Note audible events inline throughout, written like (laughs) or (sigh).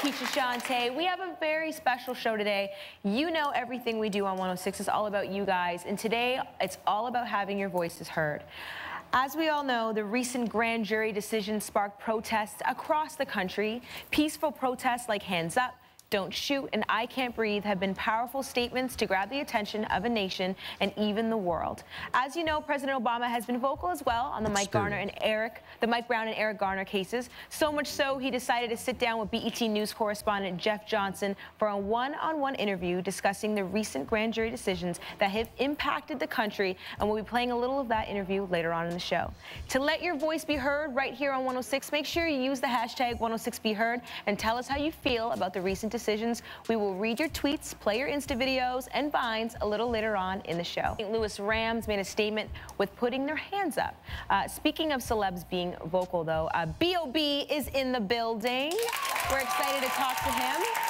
Keshia Chanté. We have a very special show today. You know everything we do on 106 is all about you guys, and today it's all about having your voices heard. As we all know, the recent grand jury decision sparked protests across the country. Peaceful protests like Hands Up, don't Shoot, and I Can't Breathe have been powerful statements to grab the attention of a nation and even the world. As you know, President Obama has been vocal as well on the That's Mike. Garner and Eric, the Mike Brown and Eric Garner cases. So much so, he decided to sit down with BET News correspondent Jeff Johnson for a one-on-one -on -one interview discussing the recent grand jury decisions that have impacted the country, and we'll be playing a little of that interview later on in the show. To let your voice be heard right here on 106, make sure you use the hashtag 106BeHeard and tell us how you feel about the recent decisions decisions. We will read your tweets, play your Insta videos, and vines a little later on in the show. St. Louis Rams made a statement with putting their hands up. Uh, speaking of celebs being vocal, though, uh, B.O.B. is in the building. We're excited to talk to him.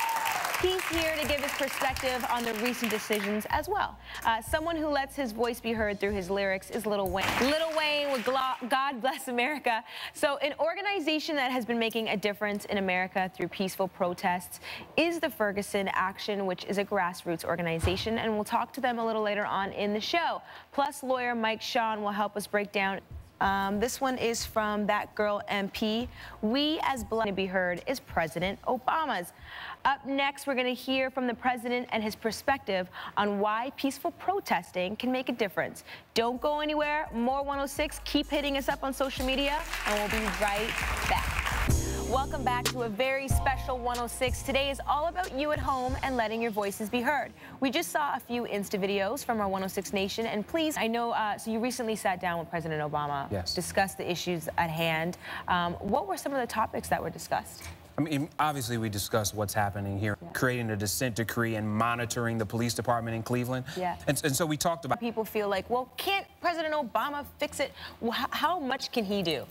He's here to give his perspective on the recent decisions as well. Uh, someone who lets his voice be heard through his lyrics is Lil Wayne. Lil Wayne with God Bless America. So an organization that has been making a difference in America through peaceful protests is the Ferguson Action, which is a grassroots organization. And we'll talk to them a little later on in the show. Plus, lawyer Mike Sean will help us break down um, this one is from That Girl MP. We as Black to be heard is President Obama's. Up next, we're going to hear from the president and his perspective on why peaceful protesting can make a difference. Don't go anywhere. More 106. Keep hitting us up on social media, and we'll be right back. Welcome back to a very special 106. Today is all about you at home and letting your voices be heard. We just saw a few Insta videos from our 106 Nation, and please, I know, uh, so you recently sat down with President Obama, yes. discussed the issues at hand. Um, what were some of the topics that were discussed? I mean, obviously, we discussed what's happening here, yeah. creating a dissent decree and monitoring the police department in Cleveland. Yeah. And, and so we talked about. People feel like, well, can't President Obama fix it? How much can he do?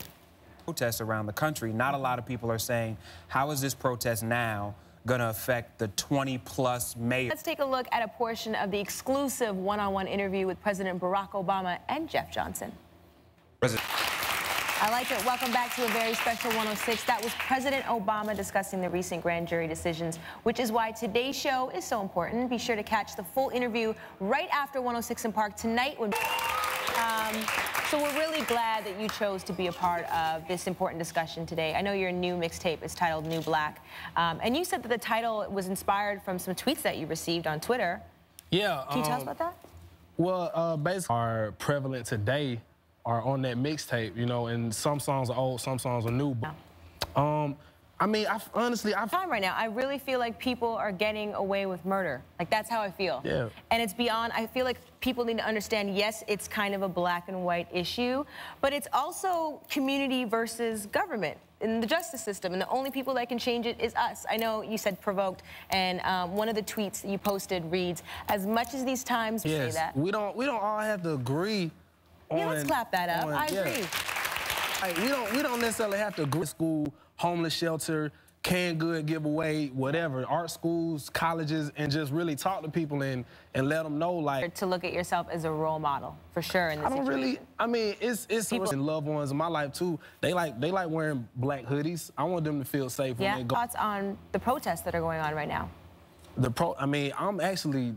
Protests around the country, not a lot of people are saying, how is this protest now going to affect the 20 plus mayors? Let's take a look at a portion of the exclusive one-on-one -on -one interview with President Barack Obama and Jeff Johnson. President. I like it. Welcome back to a very special 106. That was President Obama discussing the recent grand jury decisions, which is why today's show is so important. Be sure to catch the full interview right after 106 & Park tonight. When um, so we're really glad that you chose to be a part of this important discussion today. I know your new mixtape is titled New Black, um, and you said that the title was inspired from some tweets that you received on Twitter. Yeah. Can you tell us um, about that? Well, uh, basically, are prevalent today are on that mixtape, you know, and some songs are old, some songs are new. But, um, I mean, I honestly, I time right now. I really feel like people are getting away with murder. Like that's how I feel. Yeah. And it's beyond. I feel like people need to understand. Yes, it's kind of a black and white issue, but it's also community versus government in the justice system, and the only people that can change it is us. I know you said provoked, and um, one of the tweets you posted reads, "As much as these times yes, say that, we don't we don't all have to agree." Yeah, on, let's clap that up. On, I yeah. agree. Like, we don't we don't necessarily have to agree. School, homeless shelter, canned good giveaway, whatever, art schools, colleges, and just really talk to people and and let them know like to look at yourself as a role model for sure. In this I don't situation. really. I mean, it's it's people and loved ones in my life too. They like they like wearing black hoodies. I want them to feel safe yeah. when they go. Thoughts on the protests that are going on right now? The pro. I mean, I'm actually,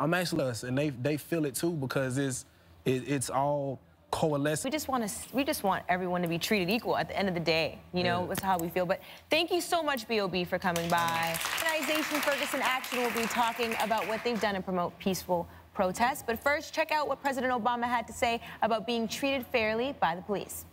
I'm actually us, and they they feel it too because it's it, it's all coalesce. We just want to we just want everyone to be treated equal at the end of the day. You know, yeah. that's how we feel. But thank you so much, B.O.B., for coming by. Organization Ferguson Action will be talking about what they've done to promote peaceful protests. But first, check out what President Obama had to say about being treated fairly by the police.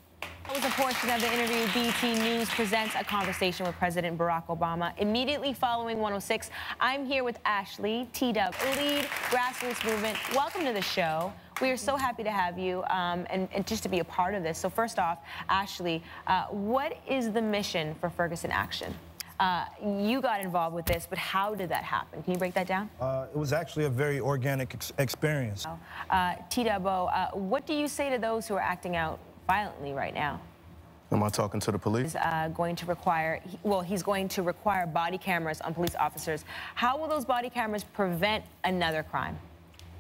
That was a portion of the interview BET News presents a conversation with President Barack Obama. Immediately following 106, I'm here with Ashley T-Dub, lead grassroots movement. Welcome to the show. We are so happy to have you um, and, and, just to be a part of this. So first off, Ashley, uh, what is the mission for Ferguson Action? Uh, you got involved with this, but how did that happen? Can you break that down? Uh, it was actually a very organic ex experience. Uh, T-Dubbo, uh, what do you say to those who are acting out violently right now. Am I talking to the police? Uh, going to require, well, he's going to require body cameras on police officers. How will those body cameras prevent another crime?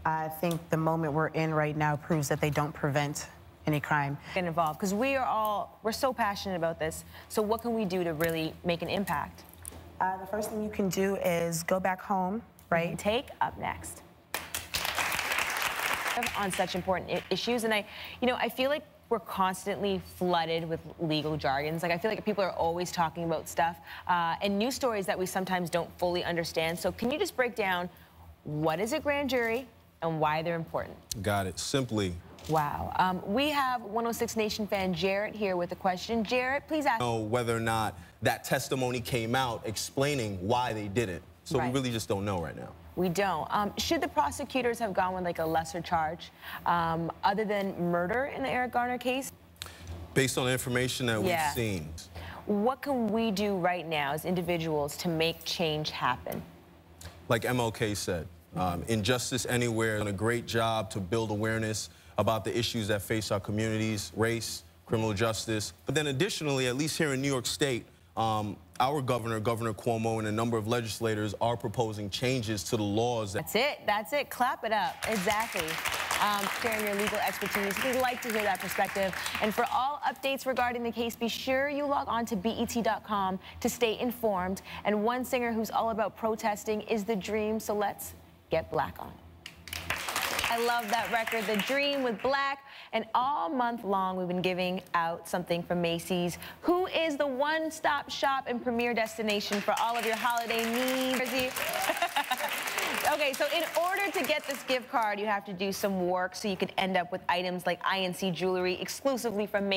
I think the moment we're in right now proves that they don't prevent any crime. Get involved, because we are all, we're so passionate about this. So what can we do to really make an impact? Uh, the first thing you can do is go back home, right? Take up next. On such important issues, and I, you know, I feel like we're constantly flooded with legal jargons. Like I feel like people are always talking about stuff uh, and news stories that we sometimes don't fully understand. So can you just break down what is a grand jury and why they're important? Got it. Simply Wow. Um, we have 106 Nation fan Jarrett here with a question. Jarrett, please ask. know whether or not that testimony came out explaining why they did it. So Right. we really just don't know right now. We don't. Um, should the prosecutors have gone with like a lesser charge, um, other than murder in the Eric Garner case? Based on the information that Yeah. we've seen, What can we do right now as individuals to make change happen? like MLK said, um, Injustice Anywhere done a great job to build awareness about the issues that face our communities, race, criminal justice. But then additionally, at least here in New York State, um, our governor, Governor Cuomo, and a number of legislators are proposing changes to the laws that That's it. That's it. Clap it up. Exactly. Um, sharing your legal expertise. We'd like to hear that perspective. And for all updates regarding the case, be sure you log on to BET.com to stay informed. And one singer who's all about protesting is The Dream. So let's get black on. I love that record, The Dream with Black. And all month long, we've been giving out something from Macy's, who is the one stop shop and premier destination for all of your holiday needs. (laughs) okay, so in order to get this gift card, you have to do some work so you can end up with items like INC jewelry exclusively from Macy's.